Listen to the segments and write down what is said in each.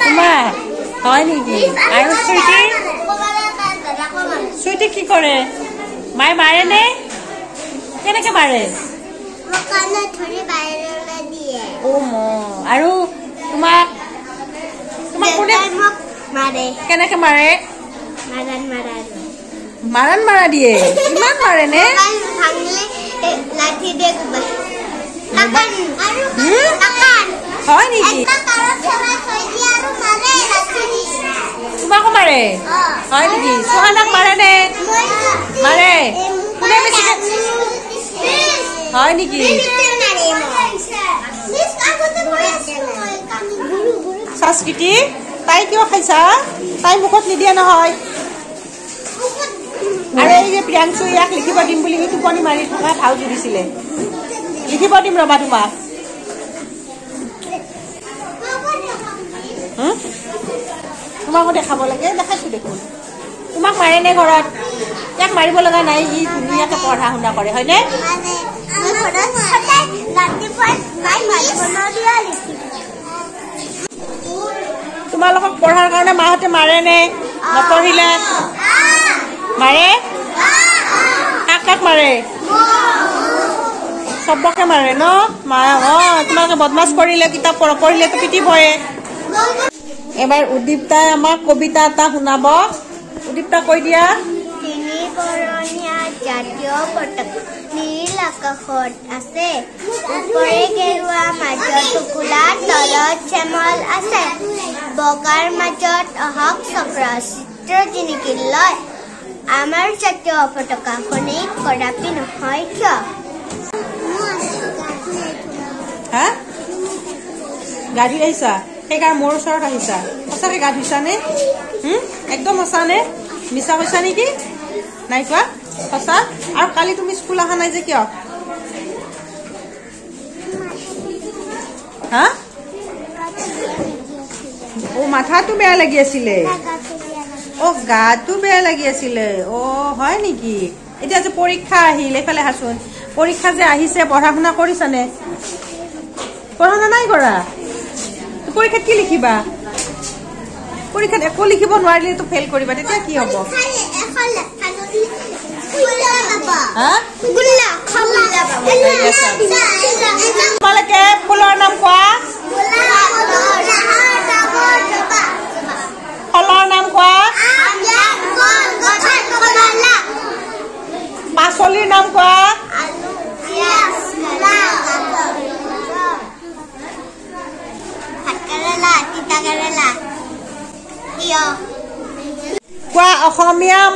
তোমাৰ হয় নেকি আৰু চুইটি চুইটি কি কৰে মায়ে মাৰে নে? কেনেকে মাৰে আৰু তোমাক তোমাক কোনে? কেনেকে মাৰে মাৰাণ মাৰা দিয়ে। ইমান মাৰে নে? লাঠি দিয়ে হয় নেকি তোমাকো মাৰে হয় নেকি চোহানাক মাৰে নে মই মাৰে কোনে বেছিকে মিছ, হয় নেকি। সংস্কৃতি তাই কিয় খাইছা তাই মুখত নিদিয়ে নহয় আৰু এই যে প্ৰিয়াংশু ইয়াক লিখিব দিম বুলি সি টোপনি মাৰি থকা ভাও জুৰিছিলে লিখিব দিম ৰবা তোমাক? তোমাকো দেখাব লাগে দেখাইছো দেখোন তোমাক মাৰেনে ঘৰত ইয়াক মাৰিব লগা নাই ই ধুনীয়াকে পঢ়া শুনা কৰে হয়নে। তোমালোকক পঢ়াৰ কাৰণে মাহঁতে মাৰেনে নপঢ়িলে মাৰে কাক কাক মাৰে চবকে মাৰে ন? মা অ তোমালোকে বদমাছ কৰিলে কিতাপ পঢ় পঢ়িলেতো পিটিবয়ে এবাৰ উদ্দীপ্তাই আমাক কবিতা এটা শুনাব। উদ্দীপ্তা কৈ দিয়া। আমাৰ জাতীয় পতাকাখনি কদাপি নহয় কিয়? হা? গা ধুই আহিছা? সেইকাৰণে মোৰ ওচৰত আহিছা। সঁচাকে গা ধুইছানে হুম? একদম সঁচা নে? মিছা কৈছা নেকি? নাই কোৱা? সঁচা? আৰু কালি তুমি স্কুল অহা নাই যে কিয়? হা? অ মাথাটো বেয়া লাগি আছিলে। অ গাটো বেয়া লাগি আছিলে। অ হয় নেকি? এতিয়া যে পৰীক্ষা আহিল এইফালে আহাচোন পৰীক্ষা যে আহিছে পঢ়া শুনা কৰিছানে? পঢ়া শুনা নাই কৰা। পৰীক্ষাত কি লিখিবা? পৰীক্ষাত একো লিখিব নোৱাৰিলেতো ফেইল কৰিবা তেতিয়া কি হ'ব? হা?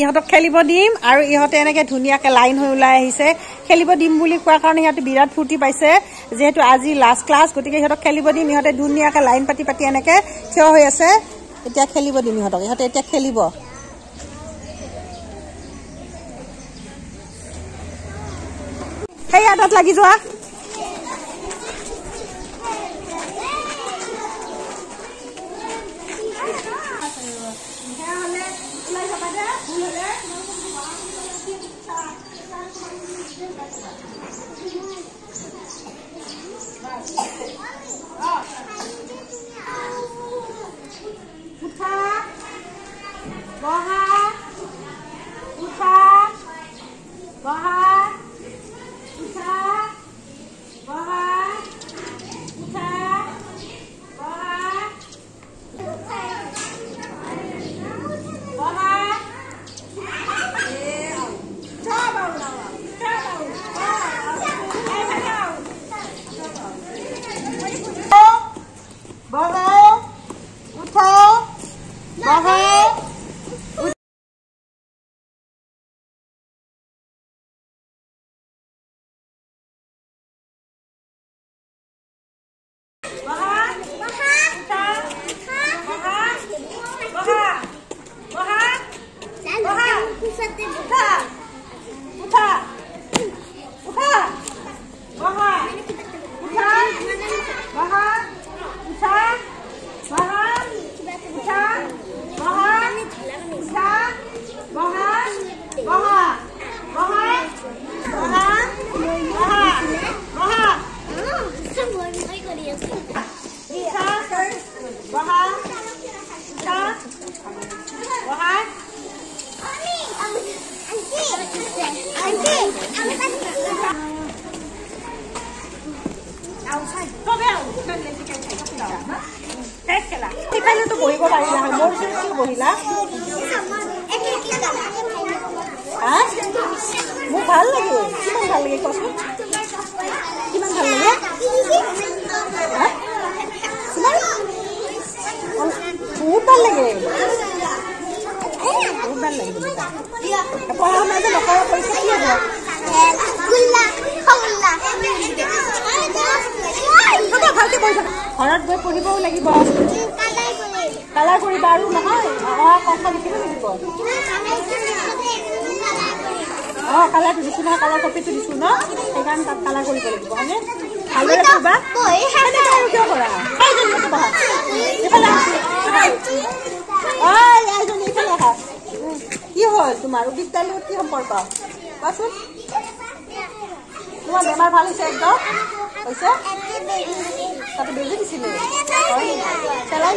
ইহঁতক খেলিব দিম আৰু ইহঁতে এনেকৈ ধুনীয়াকৈ লাইন হৈ ওলাই আহিছে। খেলিব দিম বুলি কোৱাৰ কাৰণে সিহঁতে বিৰাট ফূৰ্তি পাইছে যিহেতু আজি লাষ্ট ক্লাছ গতিকে ইহঁতক খেলিব দিম। ইহঁতে ধুনীয়াকৈ লাইন পাতি পাতি এনেকৈ থিয় হৈ আছে। এতিয়া খেলিব দিম ইহঁতক। ইহঁতে এতিয়া খেলিব। সেই আদত লাগি যোৱা। Boha. Boha. Boha. 맞 아. মোৰ ভাল লাগে কিমান ভাল লাগে কোৱাচোন কিমান ভাল লাগে হা? কিমান? অল- বহুত ভাল লাগে বহুত ভাল লাগে বুলিবা। পঢ়া শুনা যে নকৰা পৰীক্ষা কি হ'ব হ'ব ভালকে পঢ়ি থাকা ঘৰত গৈ পঢ়িবও লাগিব। কালাৰ কৰিবা আৰু নহয় অহা ক খ লিখিব লাগিব। অঁ কালাৰটো দিছোঁ নহয় কালাৰ কপিটো দিছোঁ ন? সেইকাৰণে তাত কালাৰ কৰিব লাগিব হয়নে? ভালদৰে সেনেকৈ আৰু কিয় কৰা কি হ'ল তোমাৰ? বিদ্যালয়ত কি সম্পৰ্ক? কোৱাচোন। তোমাৰ বেমাৰ ভাল হৈছে একদম? হৈছে? তাতে বেজি দিছিলে হয় নেকি? চেলাইন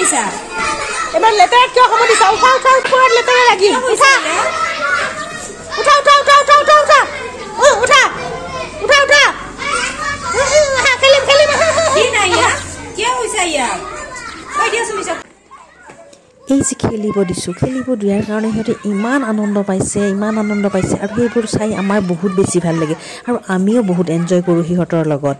দিছে লেতেৰা কিয় হ'ব দিছা? উঠা উঠা ওপৰত লেতেৰা লাগিল উঠা। উঠা উঠা উঠা উঠা উঠা উঠা। উঠা। উঠা উঠা। খেলিম। কি নাই কিয় হৈছে ইয়াত কৈ দিয়াচোন পিছত এই যে খেলিব দিছোঁ খেলিব দিয়াৰ কাৰণে সিহঁতে ইমান আনন্দ পাইছে ইমান আনন্দ পাইছে। আৰু সেইবোৰ চাই আমাৰ বহুত বেছি ভাল লাগে। আৰু আমিও বহুত এনজয় কৰোঁ সিহঁতৰ লগত।